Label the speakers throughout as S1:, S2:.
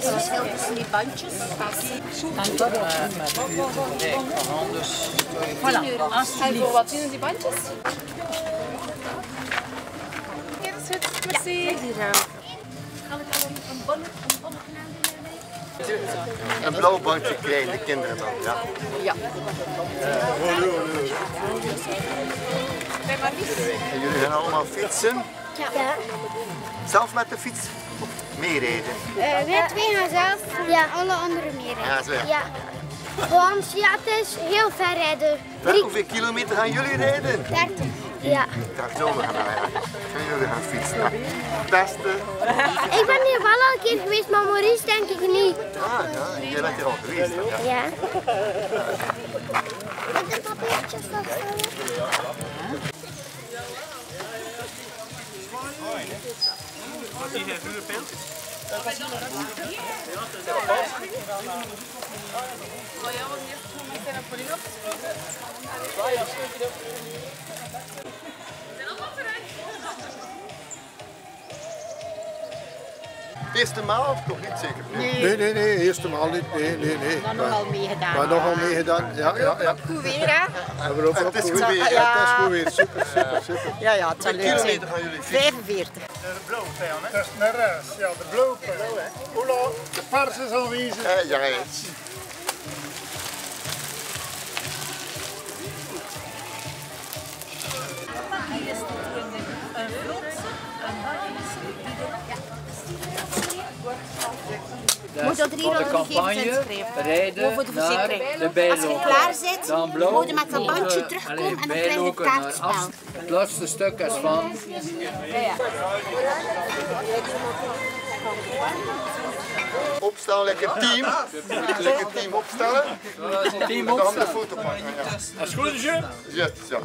S1: verschil tussen die bandjes? Voilà, alsjeblieft.
S2: Wat zien die bandjes? Ja, dat is goed. Merci.
S3: Een blauw bandje krijgen de kinderen dan. Ja.
S2: Ja.
S3: En jullie gaan allemaal fietsen.
S4: Ja.
S3: Zelf met de fiets meerijden.
S4: Eh, wij twee gaan zelf ja. alle anderen meer rijden.
S3: Ja, zo ja.
S4: Ja. Want ja, het is heel ver rijden.
S3: Wel, Hoeveel kilometer gaan jullie rijden?
S4: 30. Ja.
S3: Ik dacht zo, we gaan rijden. Gaan jullie gaan fietsen. Testen.
S4: Ik ben hier wel al een keer geweest, maar Maurice denk ik niet.
S3: Ah, ja, jij bent hier al geweest. dan, Ja.
S4: Ja. Met de papiertjes die heeft nu een Dat was hier. Oh ja, want je hebt gewoon meteen een politie opgesproken. Ja, ja, stukje dat.
S3: Eerste maal of nog niet zeker? Nee,
S5: nee, nee, eerste maal niet. Nee, nee, nee.
S1: Maar nogal meegedaan.
S5: Maar nogal meegedaan, ja, ja, ja.
S2: Goed weer, hè?
S3: Het is
S5: goed weer. Ja, het is goed weer, super, super, super.
S1: Ja, ja, het zal leuk zijn.
S3: 45 de blauwe pijl,
S1: hè?
S5: Dat is naar rechts, ja, de blauwe pijl. Hoe lang? De pars is aanwezig.
S3: Eh, ja, ja.
S1: Moet dat drie
S6: de
S1: gegevens
S6: campagne rijden
S1: Over de
S6: naar
S1: verzekering.
S6: de
S1: Als je klaar zit,
S6: Dan blauw.
S1: moet je met dat bandje terugkomen en dan krijg je het kaartspel.
S6: Het laatste stuk is van
S3: Opstaan, lekker team. Lekker team opstellen.
S6: team
S3: Dan de
S6: opstaan.
S3: foto pakken.
S6: Als goed is, je.
S3: Yes, ja.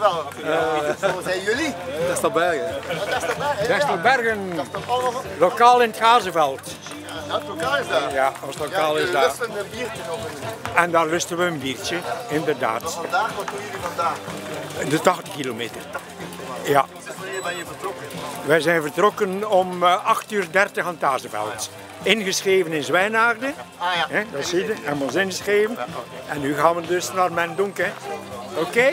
S3: Hè?
S5: Westerbergen,
S3: Dat is toch allemaal...
S5: lokaal in het Gazeveld.
S3: Ja, het lokaal is daar.
S5: Ja, ons lokaal is
S3: jullie
S5: daar.
S3: lusten een biertje nog.
S5: En daar lusten we een biertje, inderdaad.
S3: Vandaag, wat doen jullie vandaag?
S5: De 80 kilometer. Ja,
S3: wanneer ben je vertrokken?
S5: wij zijn vertrokken om eh, 8 uur 30 aan het Gazeveld. Ingeschreven in Zwijnaarden,
S3: Ah ja.
S5: hè, dat zie je, hebben we ons ingeschreven. En nu gaan we dus naar Mendonk. Oké?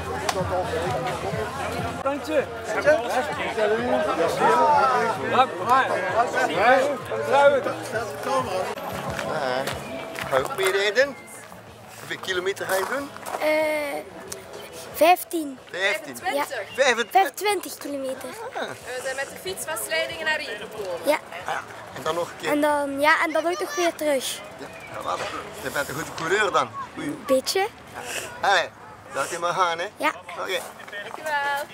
S3: Ga je ook mee rijden? Hoeveel kilometer ga je doen?
S4: Eh 15.
S3: 15.
S4: Ja.
S3: 25.
S4: 25 kilometer.
S2: We zijn met de fiets van Slijdingen naar hier gekomen.
S4: Ja.
S3: En dan nog een keer.
S4: En dan, ja, en dan ook nog weer terug.
S3: Ja, wat? Je bent een goede coureur dan. Goeie.
S4: Beetje.
S3: Allee, laat je maar gaan hè.
S4: Ja.
S3: Oké.
S2: Dankjewel.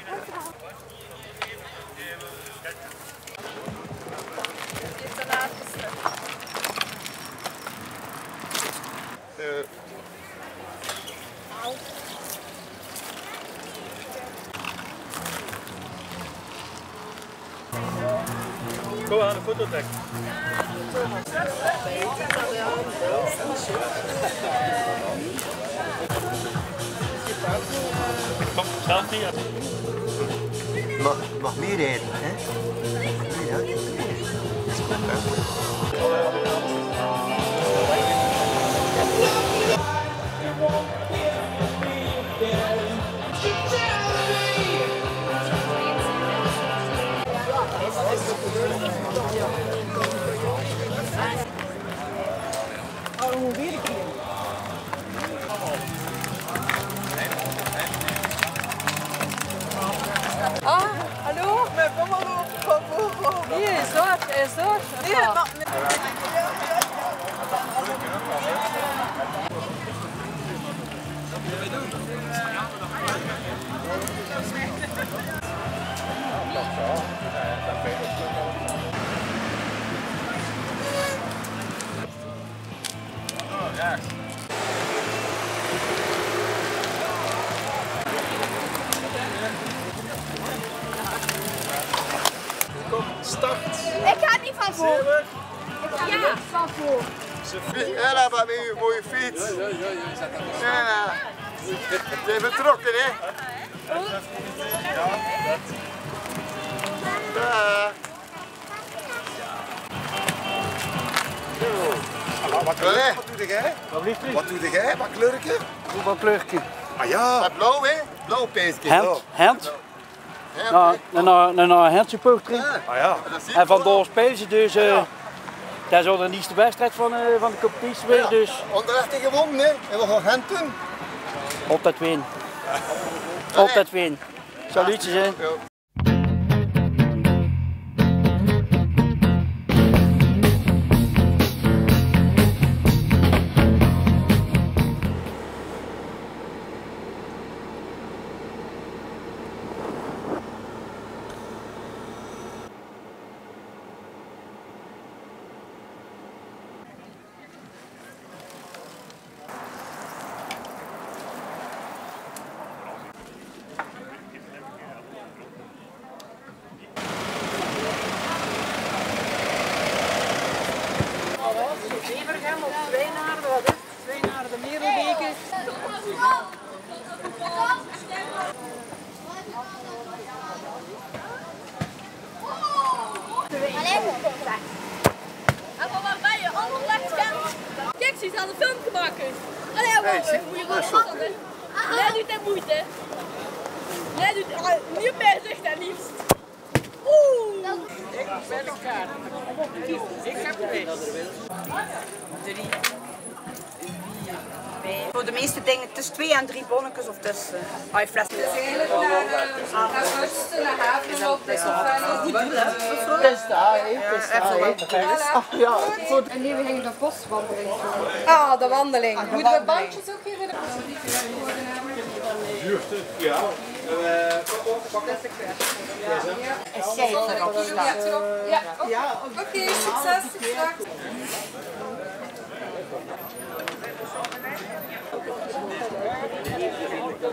S2: Dit is de laatste.
S3: Komm,
S7: Selfie. Mach, Mag, mir reden, hè? Ja.
S3: Thank you. 아, 알로? 네,
S8: 뽀뽀로 뽀뽀. 예,
S9: 좋아, 좋아. 예, 나. Thank you. Niet van voor.
S3: Hela, wat met uw mooie fiets. Ja. Je bent betrokken, hè? Ja. Wat kleur? Wat doe jij? Wat doe jij? Wat kleurje?
S10: Voetbalkleurtje.
S3: Ah ja. Wat blauw, hè? Blauw peesje.
S10: Hand, hand.
S3: Ja,
S10: Nou, dan een een handsupporter.
S3: Ah ja. Je
S10: En vandaag spelen ze dus. eh dat is al de nieuwste wedstrijd van, eh, van de competitie weer, dus
S3: Onderrecht gewonnen, hè? En we gaan gaan doen.
S10: altijd win. Altijd win. Salutjes hè.
S8: Ze hadden een film gemaakt. Allee,
S3: Hey, zie-
S8: moet je
S3: dat is
S8: gewoon hadden. Jij doet de moeite. Jij doet ah, niet meer zegt en liefst. Oeh.
S1: Voor de meeste dingen tussen twee en drie bonnetjes of tussen uh, fles.
S8: Het is eigenlijk naar, naar Rusten, naar is of uh, goed doel, hè?
S1: Het is daar, het is daar. Ja.
S8: En nu we gingen de boswandeling. Ah, de wandeling. Moeten we bandjes ook hier in de Ja, ja. oké, succes.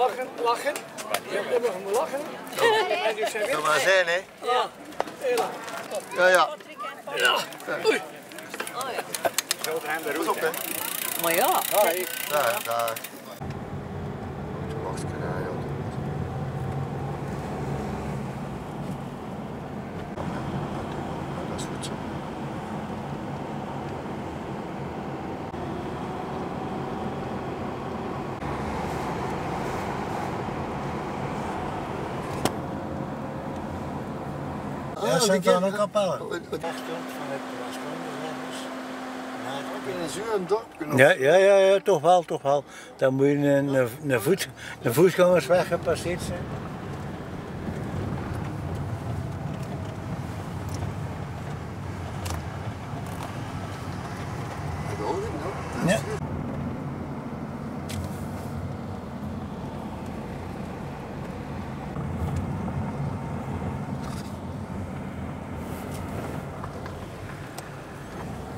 S10: Lachen, lachen. Je moet lachen. En dus zijn
S3: Dat maar zijn, hè? Ja. Ja, ja.
S10: Zo gaan de
S3: Pas op, hè?
S1: Maar ja.
S3: Daar, daar. Wacht, ja, ja. Dat is goed zo.
S11: Ja, Santana Capella.
S3: In een zuur dorp.
S11: Ja, ja, ja, ja, toch wel, toch wel. Dan moet je een, een, een, voet, een voetgangersweg gepasseerd zijn.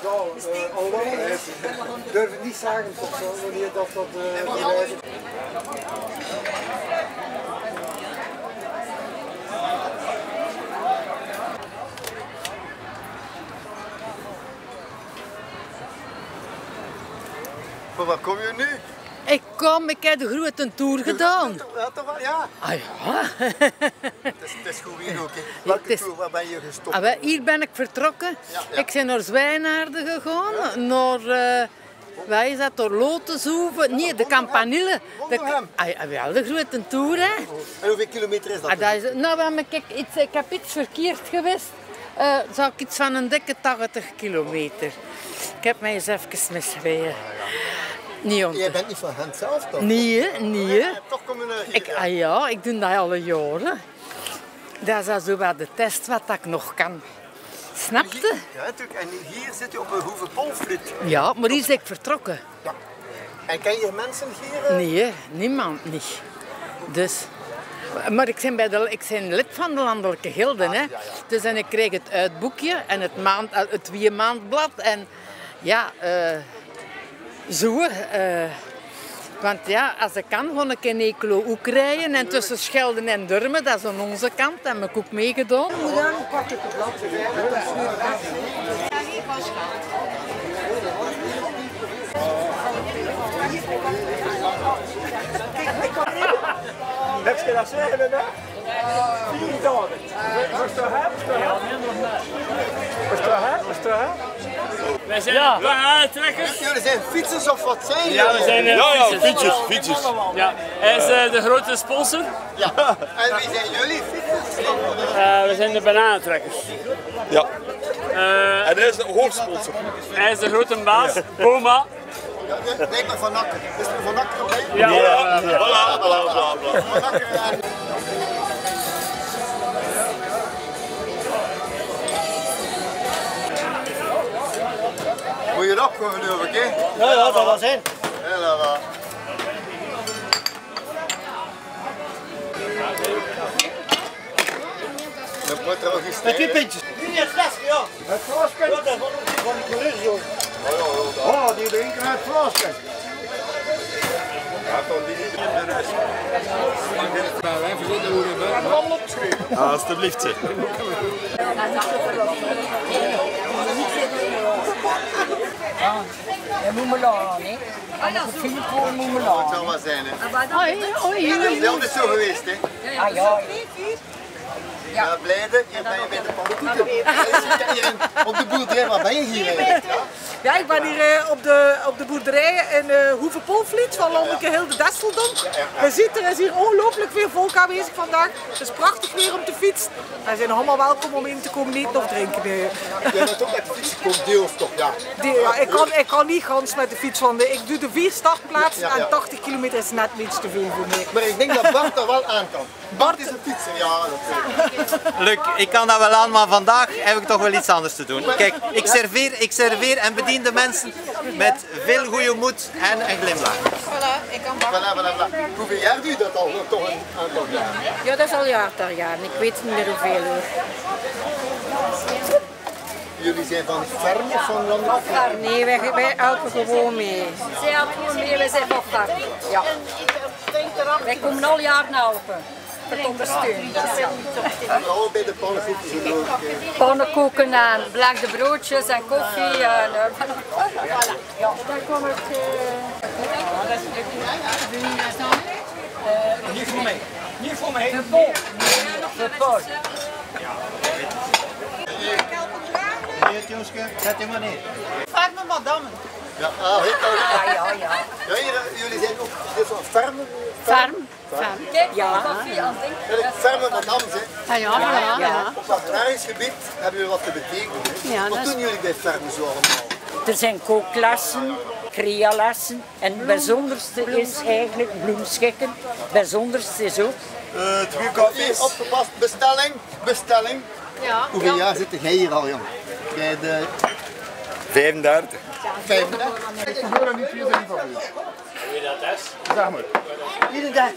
S11: Ik durf het niet zeggen tot zo, wanneer dat dat uh,
S3: wat kom je nu?
S12: Ik kom, ik heb de grote tour gedaan.
S3: Ja, toch wel, ja.
S12: Ah ja.
S3: Het is, het is goed hier ook. hè. Welke
S12: het is-
S3: tour, waar ben je gestopt?
S12: Ah, hier ben ik vertrokken.
S3: Ja, ja.
S12: Ik ben naar Zwijnaarden gegaan, naar, eh waar is dat, door Lotensoeven, nee, de Campanille. De, ah, ja, wel, de grote tour, hè.
S3: En hoeveel kilometer is dat?
S12: Ah, dat is, nou, maar iets, ik heb iets verkeerd geweest. Eh zou ik iets van een dikke 80 kilometer. Ik heb mij eens even misgereden. Niet om
S3: Jij bent niet van Gent zelf toch?
S12: Nee, nee.
S3: toch hier.
S12: Ik, ah ja, ik doe dat alle jaren. Dat is al zo wat de test wat ik nog kan. Snap je?
S3: Ja, natuurlijk. En hier zit je op een hoeve polfluit.
S12: Ja, maar hier is ik vertrokken.
S3: En ken je mensen hier? eh?
S12: Nee, niemand niet. Dus. Maar ik ben, bij de, ik ben lid van de Landelijke Gilde. Hè. Dus en ik kreeg het uitboekje en het, maand, eh, het twee maandblad. En ja, eh, zo. eh, want ja, als ik kan, ga ik in Eeklo ook rijden. En tussen Schelden en Durmen, dat is aan onze kant. Dat heb ik ook meegedaan.
S11: Heb je dat zeggen, hè? Vier dagen. Was dat hè? Was dat hè? Was dat hè?
S7: Wij zijn ja. trekkers.
S3: Jullie zijn fietsers of wat zijn jullie?
S7: Ja, we zijn eh,
S8: Ja, ja,
S7: fietsers.
S8: fietsers, fietsers.
S7: Ja. Hij is eh, de grote sponsor.
S3: Ja. En wie zijn jullie fietsers?
S7: Eh, we zijn de bananentrekkers.
S8: Ja.
S7: Eh,
S8: En hij is de hoofdsponsor.
S7: hij is de grote baas, Boma.
S3: Ja, maar Van Akker. Is er Van Akker erbij?
S7: Ja,
S8: Voilà, voilà, voilà, voilà.
S3: Van Akker en... Moet je erop gaan geloof ik, hè?
S11: Ja, ja, dat was één.
S3: Heel wel. Dat wordt er ook iets
S11: Met twee pintjes. Het flesje, ja. Het flesje? Ja, dat is van die collega's, joh. Oh, die drinken uit het flesje.
S8: Alsjeblieft, zeg.
S1: Dat moet me lachen, hè. Als ik gefilmd word, moet me
S3: Het
S1: lachen.
S3: zal wel zijn, hè?
S12: Oh, hier.
S3: Dat is altijd zo geweest, hè?
S1: Ah ja,
S3: Ja, blijde, hier ben je bij de in- Op de boerderij, waar ben je hier eigenlijk? Ja?
S9: Ik ben hier eh, op, de, op de boerderij in eh Hoevenpolvliet van Landelijke Hilde Desseldom. Je ziet, er is hier ongelooflijk veel volk aanwezig vandaag. Het is prachtig weer om te fietsen. Wij zijn allemaal welkom om in te komen eten of drinken. je.
S3: Jij bent ook met de fiets gekomen, deels toch? Ja.
S9: Ja, ik, kan, ik kan niet gans met de fiets, want ik doe de vier startplaatsen en 80 kilometer is net iets te veel voor mij.
S3: Maar ik denk dat Bart dat wel aan kan. Bart is een fietser, ja. Dat
S13: Luc, ik kan dat wel aan, maar vandaag heb ik toch wel iets anders te doen. Kijk, ik serveer, ik serveer en bedien de mensen met veel goede moed en een glimlach.
S1: voilà, ik kan
S3: Voilà, voilà, voilà. Hoeveel jaar doe je dat al? Toch een aantal jaar.
S1: Ja, dat is al jaar ter jaar. Ik weet niet meer hoeveel hoor.
S3: Jullie zijn van ferm of van?
S1: Ah, nee, wij, wij helpen gewoon mee.
S2: Zij helpen gewoon mee, wij zijn van farm.
S1: Ja.
S2: Wij komen al jaren helpen. Voor te ondersteunen.
S3: Vooral bij de pannenkoeken.
S2: Pannenkoeken en belegde broodjes en koffie. En, eh, voilà. Ja, daar kwam ik.
S11: Niet voor mij. Niet voor mij.
S2: De bol. De bol.
S3: Nee,
S13: Jooske, zet hem maar neer.
S9: Farme madame.
S3: Ja, ah?
S1: Ja, ja, ja.
S3: Jullie zijn ook is een ferme.
S1: Farm. Ja.
S2: koffie als ding.
S3: Eigenlijk ferme madams, hè.
S1: Ja, ja, ja. ja.
S3: Op agrarisch gebied hebben jullie wat te betekenen.
S1: Ja,
S3: wat doen jullie bij ferme zo allemaal?
S14: Er zijn kookklassen, crealessen en het bijzonderste is eigenlijk bloemschikken. Het bijzonderste is ook
S3: Eh, twee koffie's. Opgepast, bestelling, bestelling.
S2: Ja.
S3: Hoeveel jaar zit jij hier al, jong? Bij de
S8: 35.
S3: 35? Ik hoor er niet veel van u.
S7: Wie dat is?
S3: Zeg maar.
S1: Iedere dag.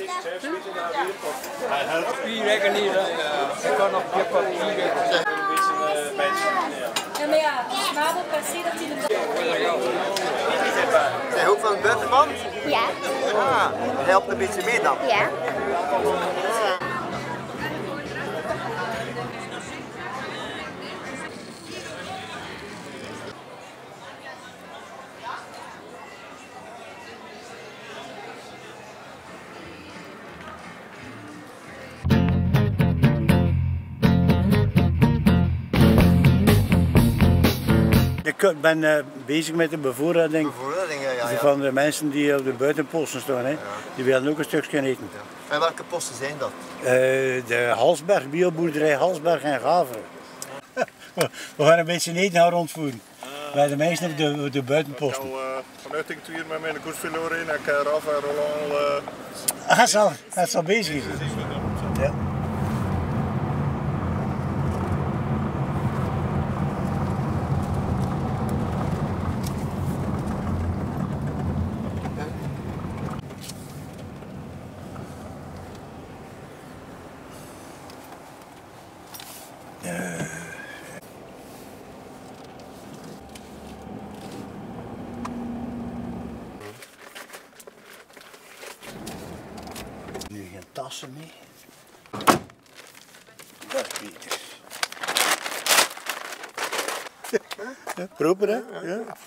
S7: Vier weken hier, hè. Ik kan nog je papier. Een beetje mensen.
S2: Ja, maar ja, snabel per se dat hij de
S3: Zijn je ook van het buitenland?
S4: Ja.
S3: Ah, helpt een beetje mee dan.
S4: Ja.
S11: Ik ben eh, bezig met de bevoorrading
S3: Bevoorrading, ja, ja, ja.
S11: van de mensen die op de buitenposten staan. Hè. Die willen ook een stukje eten.
S3: En welke posten zijn dat?
S11: Eh, de Halsberg, bioboerderij Halsberg en Gaveren. We gaan een beetje eten gaan rondvoeren. Bij de mensen op de, de buitenposten.
S8: Vanuit ik hier met mijn koers verloren en ik Raf en Roland.
S11: Ah, hij is al bezig. Ja. Nu geen tassen mee. Dat is beter. Ja, proper hè? Ja.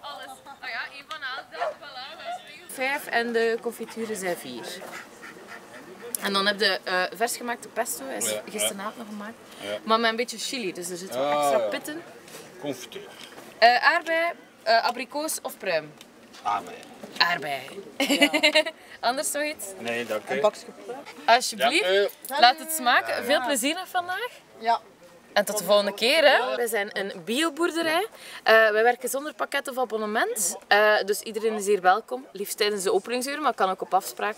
S15: Alles. Oh ja, één van elk, Vijf en de confituren zijn vier. En dan heb je eh versgemaakte pesto, is
S8: Ja,
S15: gisteravond nog gemaakt.
S8: Ja.
S15: Maar met een beetje chili, dus er zit wel
S8: Ah,
S15: extra
S8: ja.
S15: pitten.
S8: Confituur.
S15: Eh aardbei, eh, abrikoos of pruim?
S8: Aardbei.
S15: Aardbei. Anders nog iets?
S8: Nee, dank u.
S15: Alsjeblieft,
S8: Ja, eh.
S15: laat het smaken. Veel plezier nog vandaag.
S9: Ja.
S15: En tot de volgende keer. Hè. Wij zijn een bioboerderij. Eh wij werken zonder pakket of abonnement. Eh, dus iedereen is hier welkom. Liefst tijdens de openingsuur, maar kan ook op afspraak.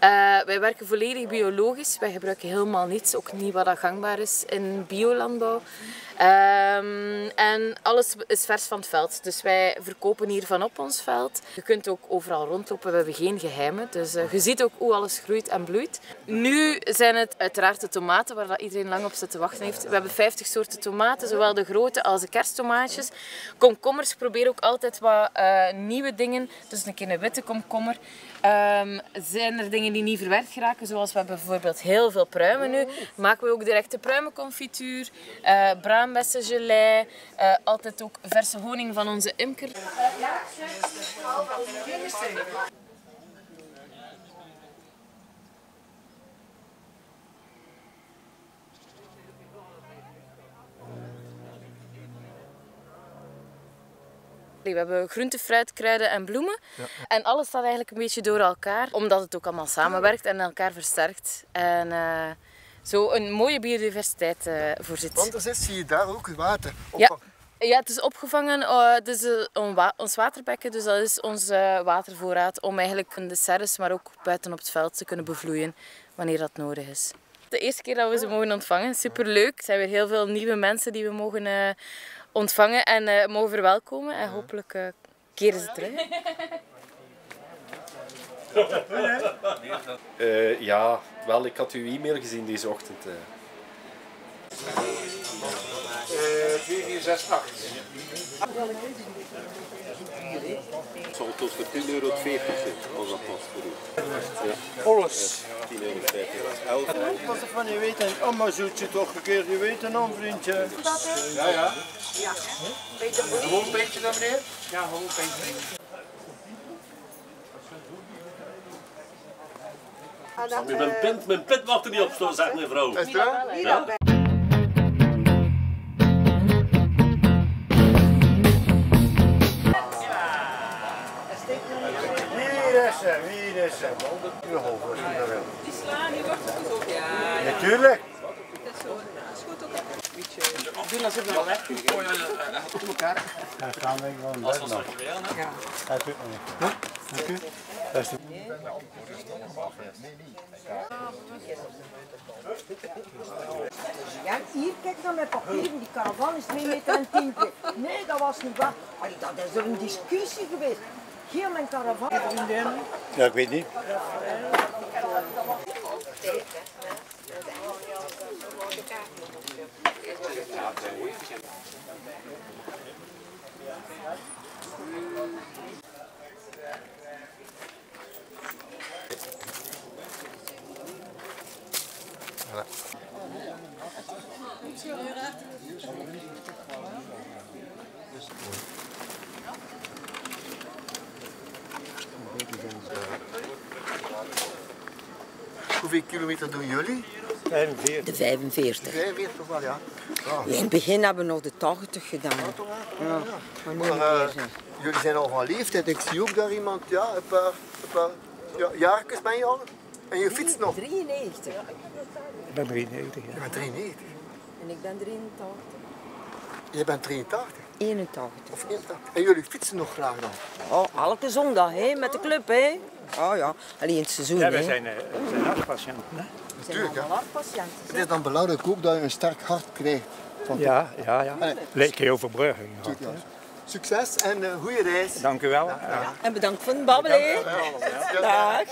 S15: Eh, wij werken volledig biologisch. Wij gebruiken helemaal niets, ook niet wat dat gangbaar is in biolandbouw. Ehm, en alles is vers van het veld. Dus wij verkopen hier van op ons veld. Je kunt ook overal rondlopen, we hebben geen geheimen. Dus eh, je ziet ook hoe alles groeit en bloeit. Nu zijn het uiteraard de tomaten waar dat iedereen lang op zit te wachten heeft. We hebben 50 soorten tomaten, zowel de grote als de kersttomaatjes. Komkommers, probeer ook altijd wat eh, nieuwe dingen. Dus een keer een witte komkommer. Ehm, zijn er dingen die niet verwerkt geraken, zoals we bijvoorbeeld heel veel pruimen nu, maken we ook direct de pruimenconfituur, eh braambessengelei, eh, altijd ook verse honing van onze imker. We hebben groente, fruit, kruiden en bloemen. En alles staat eigenlijk een beetje door elkaar, omdat het ook allemaal samenwerkt en elkaar versterkt. En eh, zo een mooie biodiversiteit eh voorzit.
S3: Want er zie je daar ook water.
S15: Ja. ja, het is opgevangen. het is een wa- ons waterbekken, dus dat is onze watervoorraad om eigenlijk in de serres, maar ook buiten op het veld te kunnen bevloeien wanneer dat nodig is. De eerste keer dat we ze mogen ontvangen, superleuk. Er zijn weer heel veel nieuwe mensen die we mogen ontvangen en eh, mogen verwelkomen. En hopelijk eh, keren ze terug.
S16: Eh, ja, wel, ik had uw e-mail gezien deze ochtend. Eh.
S8: 2468.
S17: Zal het voor 10,40 euro zitten, als dat past voor u. Ja.
S8: Alles.
S17: 10,50 euro. Dat is 11
S11: Wat van je weten, oh maar zoetje toch een keer je weten om vriendje.
S8: Ja, ja.
S1: Ja.
S8: Gewoon een beetje naar meneer? Ja, gewoon een beetje.
S18: Mijn pint, mijn pint mag er niet op staan, zegt mijn vrouw.
S3: Is waar?
S18: Ja.
S11: Ze, is ze. Als je dat wil.
S1: Die slaan, die wordt goed op. Ja,
S11: Natuurlijk.
S1: Dat is. Dat is goed ook. Doen als het wel weg is.
S3: Oh ja, ja, op elkaar.
S11: Dan gaan we gewoon bed nog.
S1: Ja.
S11: Dat doet me niet. Dank u. Dat is de...
S19: Ja, hier, kijk dan met papieren, die caravan is 2 meter en 10 keer. Nee, dat was niet waar. Dat is er een discussie geweest. Hier mijn caravan.
S11: Ja, ik weet niet.
S3: Hoeveel kilometer doen jullie?
S11: 45.
S19: De 45.
S3: 45 toch wel, ja. ja.
S19: In het begin hebben we nog de 80 gedaan. Ja, maar
S3: eh, jullie zijn al van leeftijd. Ik zie ook daar iemand, ja, een paar, een paar ja, jaartjes ben je al. En je fietst nog.
S19: 93.
S5: Ik ben 93.
S3: Je bent 93.
S19: En ik ben 83.
S3: Je bent 83
S19: 81.
S3: of 81. En jullie fietsen nog graag dan?
S19: Oh, elke zondag, hè, met de club, hè. Oh ja, alleen in het seizoen,
S5: Ja, wij zijn, eh, wij zijn hartpatiënten. hè.
S19: We zijn
S3: Natuurlijk, hè. Het is dan belangrijk ook dat je een sterk hart krijgt. Van
S5: Ja, ja, ja. Leek heel
S3: ja. Succes en een goede reis.
S5: Dank u wel. Ja.
S19: En bedankt voor het babbelen. Dag.